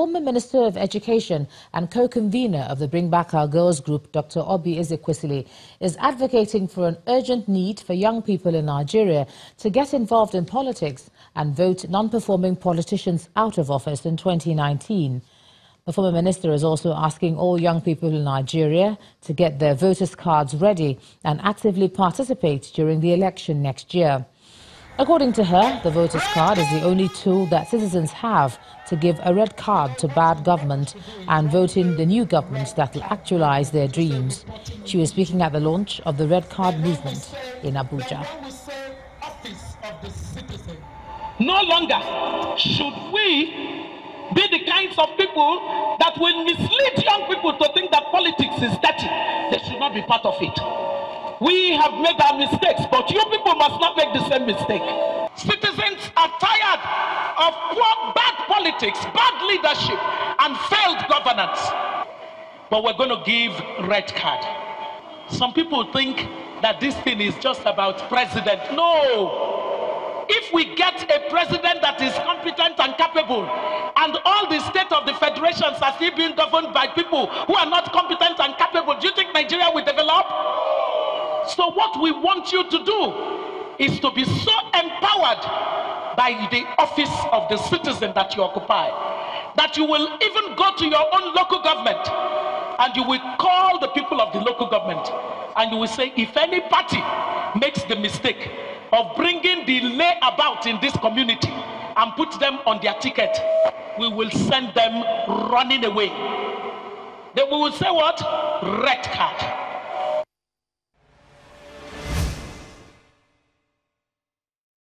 Former Minister of Education and co-convener of the Bring Back Our Girls group, Dr. Obi Ezekwesili, is advocating for an urgent need for young people in Nigeria to get involved in politics and vote non-performing politicians out of office in 2019. The former minister is also asking all young people in Nigeria to get their voters' cards ready and actively participate during the election next year. According to her, the voter's card is the only tool that citizens have to give a red card to bad government and vote in the new government that will actualize their dreams. She was speaking at the launch of the Red Card movement in Abuja. No longer should we be the kinds of people that will mislead young people to think that politics is dirty. They should not be part of it. We have made our mistakes, but you mistake. Citizens are tired of poor, bad politics, bad leadership, and failed governance. But we're going to give red card. Some people think that this thing is just about president. No. If we get a president that is competent and capable, and all the state of the federations are still being governed by people who are not competent and capable, do you think Nigeria will develop? So, what we want you to do is to be so empowered by the office of the citizen that you occupy that you will even go to your own local government and you will call the people of the local government and you will say, if any party makes the mistake of bringing the layabout in this community and put them on their ticket, we will send them running away. Then we will say, What? Red card.